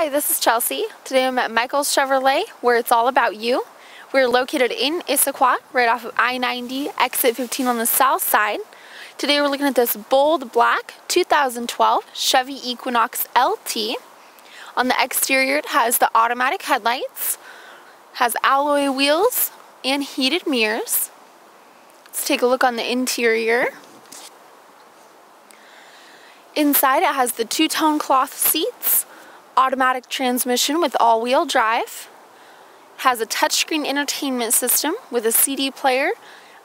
Hi, this is Chelsea. Today I'm at Michael's Chevrolet, where it's all about you. We're located in Issaquah, right off of I-90, exit 15 on the south side. Today we're looking at this bold black 2012 Chevy Equinox LT. On the exterior it has the automatic headlights, has alloy wheels, and heated mirrors. Let's take a look on the interior. Inside it has the two-tone cloth seats, automatic transmission with all-wheel drive, has a touchscreen entertainment system with a CD player,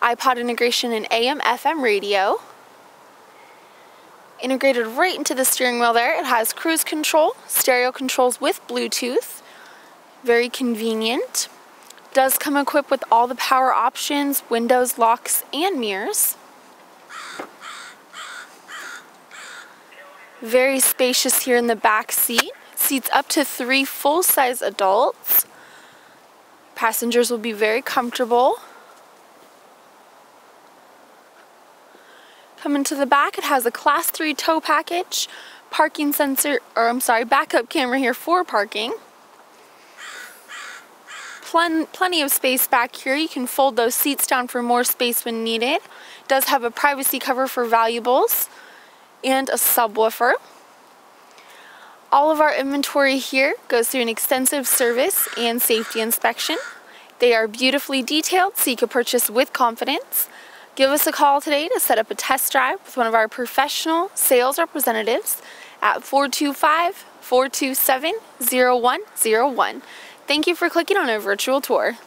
iPod integration and AM FM radio. Integrated right into the steering wheel there, it has cruise control, stereo controls with Bluetooth, very convenient. Does come equipped with all the power options, windows, locks, and mirrors. Very spacious here in the back seat. Seats up to three full-size adults. Passengers will be very comfortable. Coming to the back, it has a class 3 tow package, parking sensor, or I'm sorry, backup camera here for parking. Plen plenty of space back here. You can fold those seats down for more space when needed. Does have a privacy cover for valuables and a subwoofer. All of our inventory here goes through an extensive service and safety inspection. They are beautifully detailed so you can purchase with confidence. Give us a call today to set up a test drive with one of our professional sales representatives at 425 427 0101. Thank you for clicking on our virtual tour.